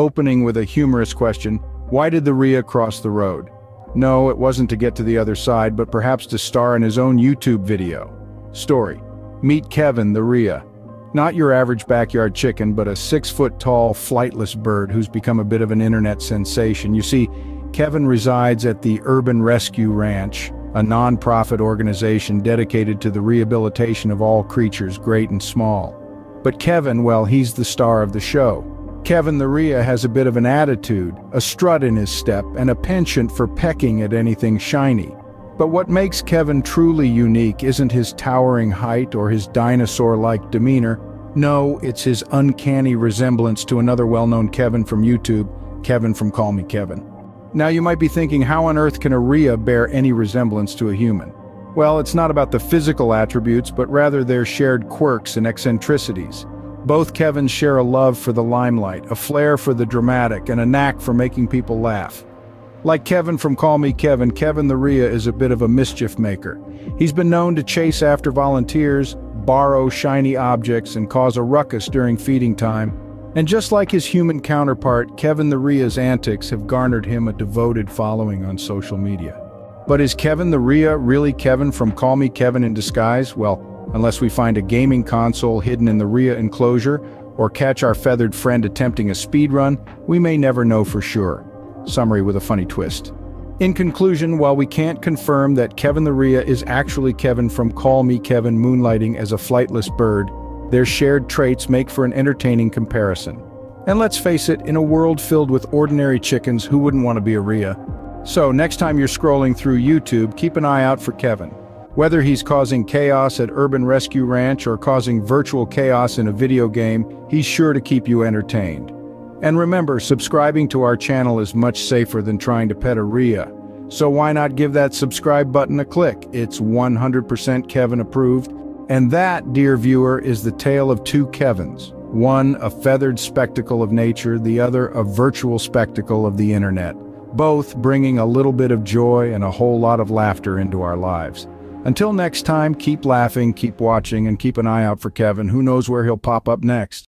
opening with a humorous question, why did the Rhea cross the road? No, it wasn't to get to the other side, but perhaps to star in his own YouTube video. Story. Meet Kevin the Rhea. Not your average backyard chicken, but a six-foot-tall, flightless bird who's become a bit of an internet sensation. You see, Kevin resides at the Urban Rescue Ranch, a non-profit organization dedicated to the rehabilitation of all creatures, great and small. But Kevin, well, he's the star of the show. Kevin the Rhea has a bit of an attitude, a strut in his step, and a penchant for pecking at anything shiny. But what makes Kevin truly unique isn't his towering height or his dinosaur-like demeanor. No, it's his uncanny resemblance to another well-known Kevin from YouTube, Kevin from Call Me Kevin. Now you might be thinking, how on earth can a Rhea bear any resemblance to a human? Well, it's not about the physical attributes, but rather their shared quirks and eccentricities. Both Kevins share a love for the limelight, a flair for the dramatic, and a knack for making people laugh. Like Kevin from Call Me Kevin, Kevin the Rhea is a bit of a mischief maker. He's been known to chase after volunteers, borrow shiny objects, and cause a ruckus during feeding time. And just like his human counterpart, Kevin the Rhea's antics have garnered him a devoted following on social media. But is Kevin the Rhea really Kevin from Call Me Kevin in disguise? Well, unless we find a gaming console hidden in the Rhea enclosure or catch our feathered friend attempting a speed run, we may never know for sure. Summary with a funny twist. In conclusion, while we can't confirm that Kevin the Rhea is actually Kevin from Call Me Kevin moonlighting as a flightless bird, their shared traits make for an entertaining comparison. And let's face it, in a world filled with ordinary chickens, who wouldn't want to be a Rhea? So next time you're scrolling through YouTube, keep an eye out for Kevin. Whether he's causing chaos at Urban Rescue Ranch or causing virtual chaos in a video game, he's sure to keep you entertained. And remember, subscribing to our channel is much safer than trying to pet a Rhea. So why not give that subscribe button a click? It's 100% Kevin approved. And that, dear viewer, is the tale of two Kevins. One a feathered spectacle of nature, the other a virtual spectacle of the internet. Both bringing a little bit of joy and a whole lot of laughter into our lives. Until next time, keep laughing, keep watching, and keep an eye out for Kevin. Who knows where he'll pop up next?